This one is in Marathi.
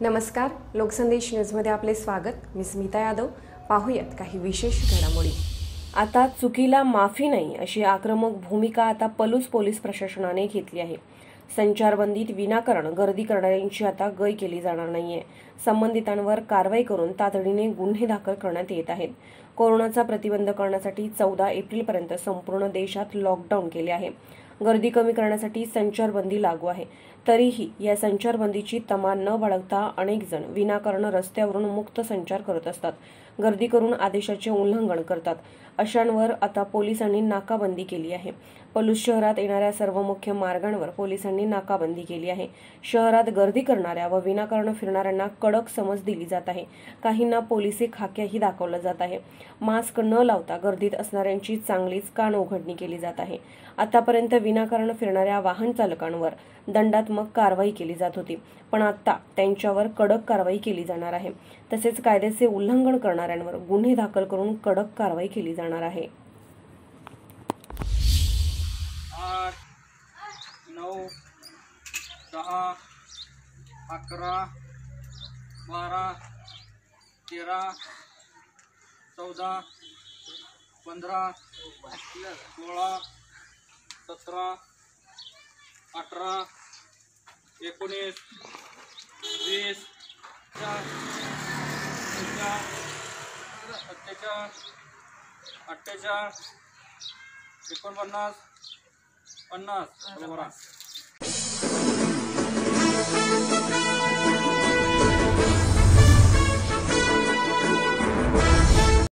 नमस्कार लोकसंदेश न्यूजमध्ये आपले स्वागत. मी स्मिता यादव. पाहूयात काही विशेष घडामोडी. आता चुकीला माफी नाही अशी आक्रमक भूमिका आता पलूस पोलीस प्रशासनाने घेतली आहे. संचारबंदीत विनाकारण गर्दी करणाऱ्यांची आता गय केली जाणार नाहीये. संबंधितांवर कारवाई करून तातडीने गुन्हे दाखल करण्यात येत आहेत. कोरोनाचा प्रतिबंध करण्यासाठी चौदा एप्रिलपर्यंत संपूर्ण देशात लॉकडाऊन केले आहे. गर्दी कमी करण्यासाठी संचारबंदी लागू आहे. तरीही या संचारबंदीची तमा न बाळगता अनेक जण विनाकारण रस्त्यावरून मुक्त संचार करत असतात. गर्दी करून आदेशाचे उल्लंघन करतात. अशांवर आता पोलिसांनी नाकाबंदी केली आहे. पलूस शहरात येणाऱ्या सर्व मुख्य मार्गांवर पोलिसांनी नाकाबंदी केली आहे. शहरात गर्दी करणाऱ्या व विनाकारण फिरणाऱ्यांना कडक समज दिली जात आहे. काहींना पोलिसी खाक्याही दाखवलं जात आहे. मास्क न लावता गर्दीत असणाऱ्यांची चांगलीच कान उघडणी केली जात आहे. आतापर्यंत विनाकारण फिरणाऱ्या वाहन चालकांवर दंडात्मक कारवाई केली जात होती. पण आता त्यांच्यावर कडक कारवाई केली जाणार आहे. तसेच कायद्याचे उल्लंघन करणाऱ्यांवर गुन्हे दाखल करून कडक कारवाई केली जाणार आहे. दहा अकरा बारा तेरा चौदा पंधरा सोळा सतरा अठरा एकोणीस वीस चार सत्तेचाळ अठ्ठेचाळ एकोणपन्नास पन्नास. बरोबर